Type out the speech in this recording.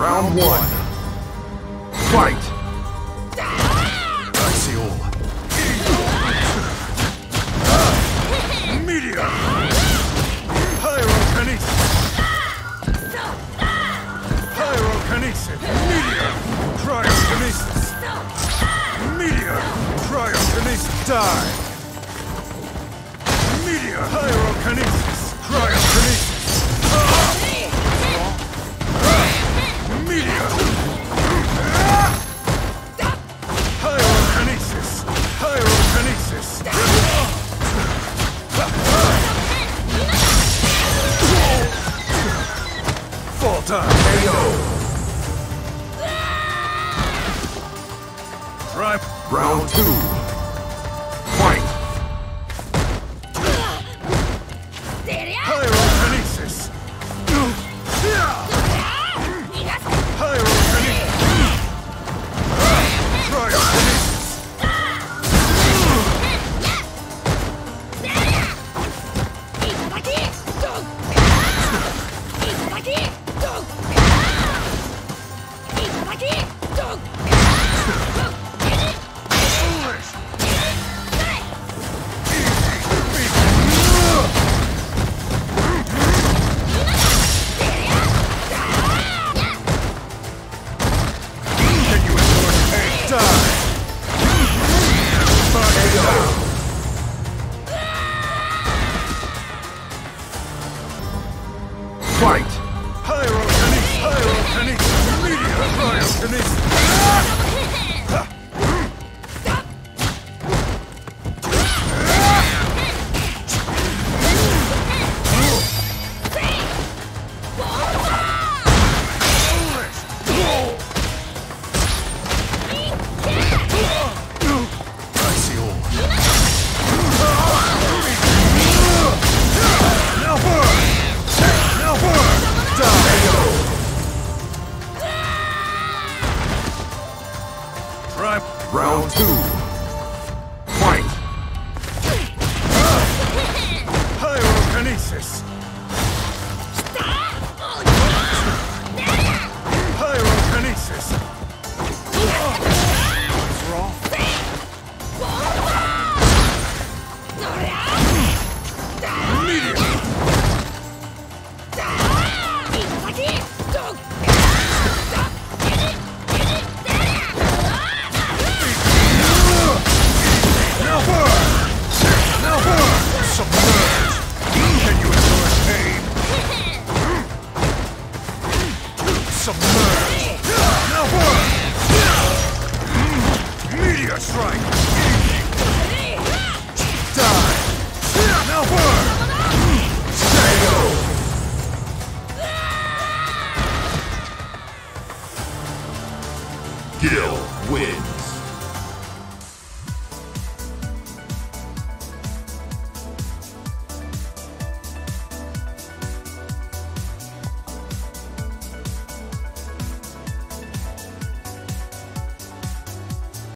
Round one. Fight! Axial. Meteor! Pyrokinesis! Pyrokinesis! Meteor! Cryokinesis! Meteor! Cryokinesis! Die! Meteor! Pyrokinesis! Time! KO! Round two. Fight! Pyrokinesis! Fight! Pyrokinesis! Pyrokinesis! Meteor! Cryokinesis! Meteor strike! Die! Now burn! Gill wins.